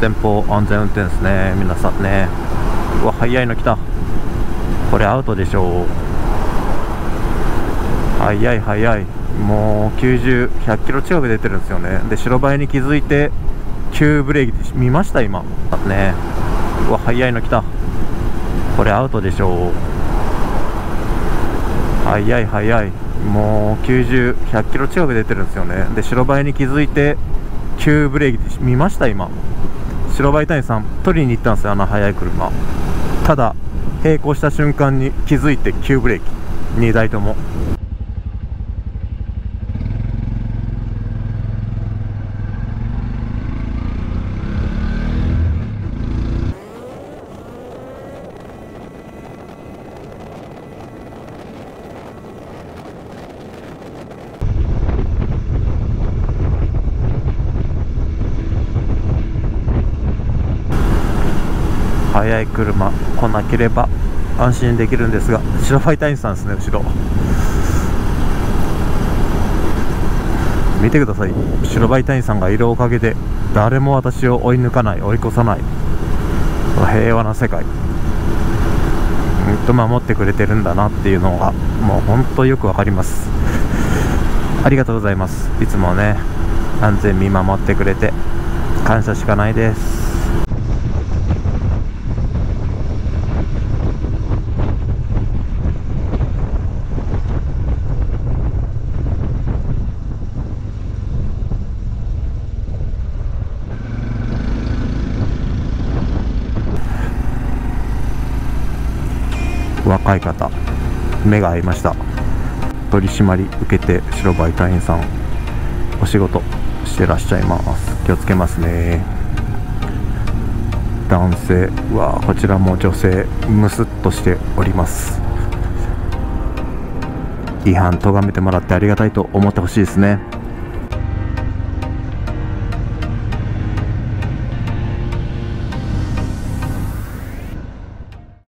前方安全運転ですね。皆さんね。うわ速いの来た。これアウトでしょう。速い速い。もう90100キロ近く出てるんですよね。で白バイに気づいて急ブレーキ見ました今。ね。うわ速いの来た。これアウトでしょう。速い速い。もう90100キロ近く出てるんですよね。で白バイに気づいて急ブレーキ見ました今。白バイ隊員さん取りに行ったんですよあの速い車。ただ並行した瞬間に気づいて急ブレーキ。2台とも。速い車来なければ安心できるんですが白バイ隊員さんですね後ろ。見てください。白バイ隊員さんがいるおかげで誰も私を追い抜かない追い越さない。平和な世界。うんと守ってくれてるんだなっていうのがもう本当よくわかります。ありがとうございます。いつもね安全見守ってくれて感謝しかないです。若い方目が合いました。取り締まり受けて白バイ隊員さんお仕事してらっしゃいます。気をつけますね。男性はこちらも女性ムスッとしております。違反咎めてもらってありがたいと思ってほしいですね。